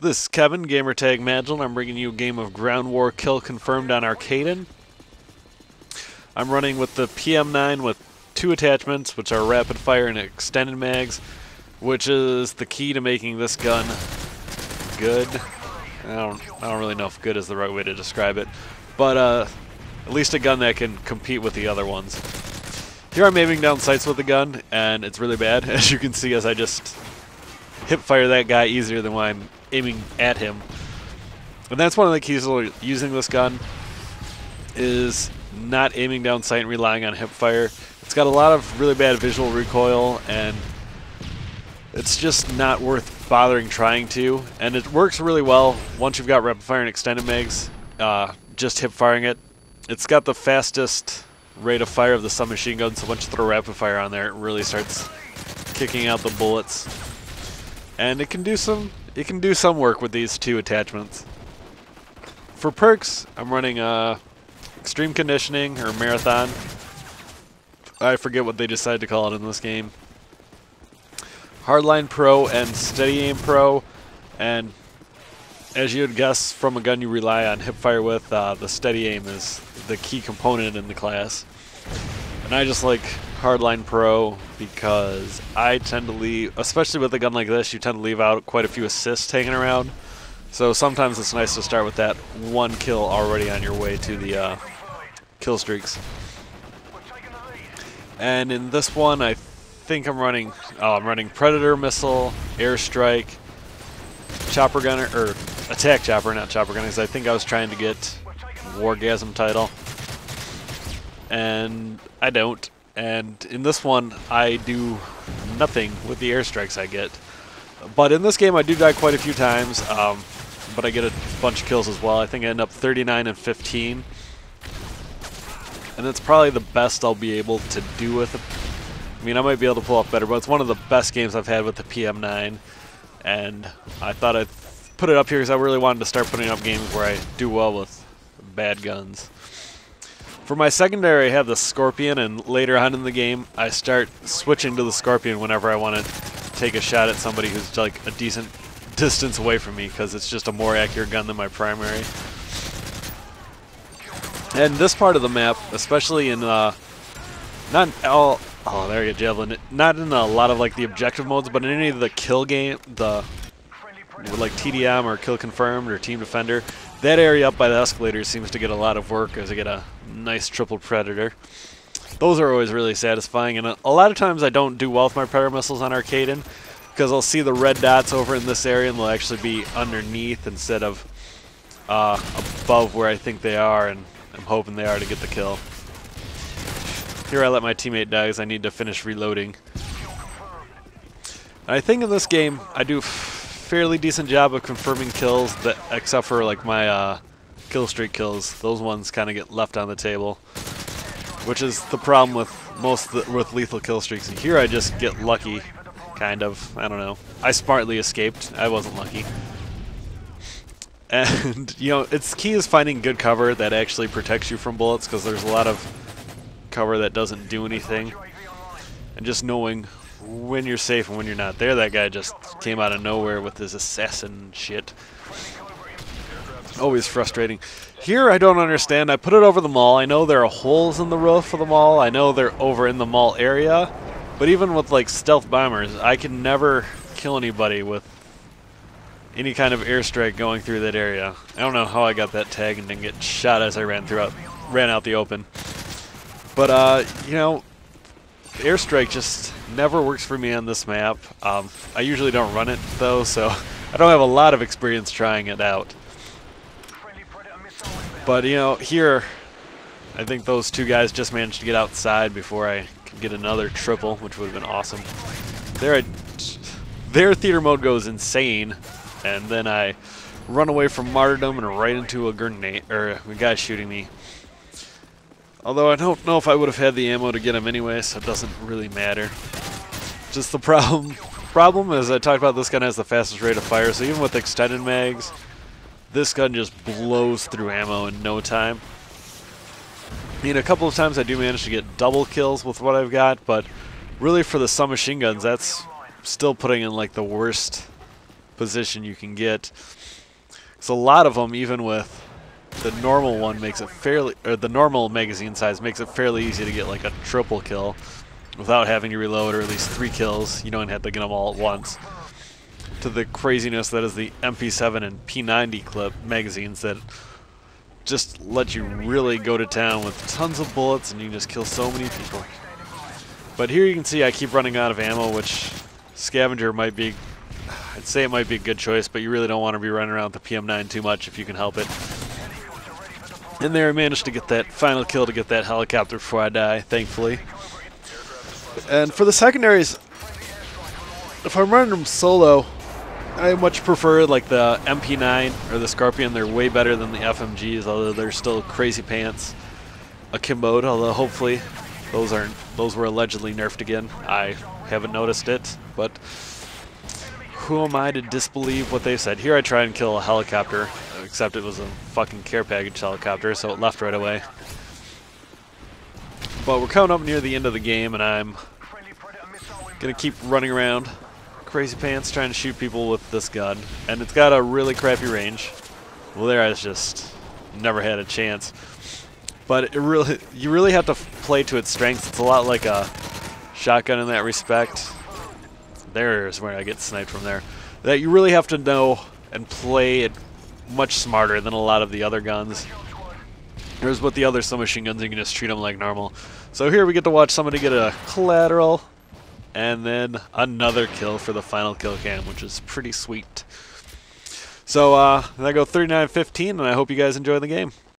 This is Kevin, Gamertag Magell, I'm bringing you a game of Ground War Kill confirmed on Arkaden. I'm running with the PM9 with two attachments, which are rapid fire and extended mags, which is the key to making this gun good. I don't, I don't really know if good is the right way to describe it, but uh, at least a gun that can compete with the other ones. Here I'm aiming down sights with the gun, and it's really bad, as you can see as I just hip fire that guy easier than when I'm aiming at him. And that's one of the keys to using this gun, is not aiming down sight and relying on hip fire. It's got a lot of really bad visual recoil, and it's just not worth bothering trying to. And it works really well once you've got rapid fire and extended mags, uh, just hip firing it. It's got the fastest rate of fire of the submachine gun, so once you throw rapid fire on there, it really starts kicking out the bullets. And it can do some it can do some work with these two attachments. For perks, I'm running uh, Extreme Conditioning or Marathon. I forget what they decided to call it in this game. Hardline Pro and Steady Aim Pro, and as you'd guess from a gun you rely on hipfire with, uh, the Steady Aim is the key component in the class. And I just like Hardline Pro because I tend to leave, especially with a gun like this, you tend to leave out quite a few assists hanging around. So sometimes it's nice to start with that one kill already on your way to the uh, kill streaks. And in this one, I think I'm running, oh, I'm running Predator Missile, Airstrike, Chopper Gunner, or Attack Chopper, not Chopper Gunner, because I think I was trying to get Wargasm title. And I don't. And in this one, I do nothing with the airstrikes I get. But in this game, I do die quite a few times, um, but I get a bunch of kills as well. I think I end up 39 and 15. And that's probably the best I'll be able to do with it. I mean, I might be able to pull off better, but it's one of the best games I've had with the PM9. And I thought I'd put it up here because I really wanted to start putting up games where I do well with bad guns. For my secondary, I have the Scorpion, and later on in the game, I start switching to the Scorpion whenever I want to take a shot at somebody who's like a decent distance away from me, because it's just a more accurate gun than my primary. And this part of the map, especially in uh, not all, oh there you go, javelin. Not in a lot of like the objective modes, but in any of the kill game, the like TDM or kill confirmed or team defender, that area up by the escalator seems to get a lot of work as I get a nice triple predator. Those are always really satisfying, and a, lot of times I don't do well with my predator missiles on Arkaden because I'll see the red dots over in this area and they'll actually be underneath instead of uh, above where I think they are, and I'm hoping they are to get the kill. Here I let my teammate die because I need to finish reloading. And I think in this game I do fairly decent job of confirming kills, that except for like my uh, kill streak kills. Those ones kind of get left on the table, which is the problem with most the, with lethal kill streaks. And here I just get lucky, kind of. I don't know. I smartly escaped. I wasn't lucky. And you know, its key is finding good cover that actually protects you from bullets, because there's a lot of cover that doesn't do anything, and just knowing when you're safe and when you're not. There, that guy just came out of nowhere with his assassin shit. Always frustrating. Here, I don't understand. I put it over the mall. I know there are holes in the roof of the mall. I know they're over in the mall area. But even with, like, stealth bombers, I can never kill anybody with any kind of airstrike going through that area. I don't know how I got that tag and didn't get shot as I ran throughout, ran out the open. But, uh, you know, airstrike just never works for me on this map. Um, I usually don't run it though, so I don't have a lot of experience trying it out. But you know, here, I think those two guys just managed to get outside before I could get another triple, which would have been awesome. There, their theater mode goes insane, and then I run away from martyrdom and right into a grenade, or a guy shooting me. Although I don't know if I would have had the ammo to get him anyway, so it doesn't really matter. Just the problem problem is I talked about this gun has the fastest rate of fire, so even with extended mags, this gun just blows through ammo in no time. I mean, a couple of times I do manage to get double kills with what I've got, but really for the submachine guns, that's still putting in like the worst position you can get. So a lot of them, even with the normal one, makes it fairly, or the normal magazine size makes it fairly easy to get like a triple kill without having to reload, or at least three kills. You don't have to get them all at once. To the craziness that is the MP7 and P90 clip magazines that just let you really go to town with tons of bullets and you can just kill so many people. But here you can see I keep running out of ammo, which Scavenger might be, I'd say it might be a good choice, but you really don't want to be running around with the PM9 too much if you can help it. And there I managed to get that final kill to get that helicopter before I die, thankfully. And for the secondaries, if I'm running them solo, I much prefer like the MP9 or the Scorpion. They're way better than the FMGs, although they're still crazy pants. Akimbo, although hopefully those aren't those were allegedly nerfed again. I haven't noticed it, but who am I to disbelieve what they said? Here I try and kill a helicopter, except it was a fucking care package helicopter, so it left right away. But we're coming up near the end of the game, and I'm gonna keep running around crazy pants trying to shoot people with this gun, and it's got a really crappy range. Well, there I just never had a chance. But it really, you really have to play to its strengths. It's a lot like a shotgun in that respect. There's where I get sniped from there. That you really have to know and play it much smarter than a lot of the other guns. Here's with the other submachine guns, you can just treat them like normal. So here we get to watch somebody get a collateral and then another kill for the final kill cam, which is pretty sweet. So uh, I go 39-15, and I hope you guys enjoy the game.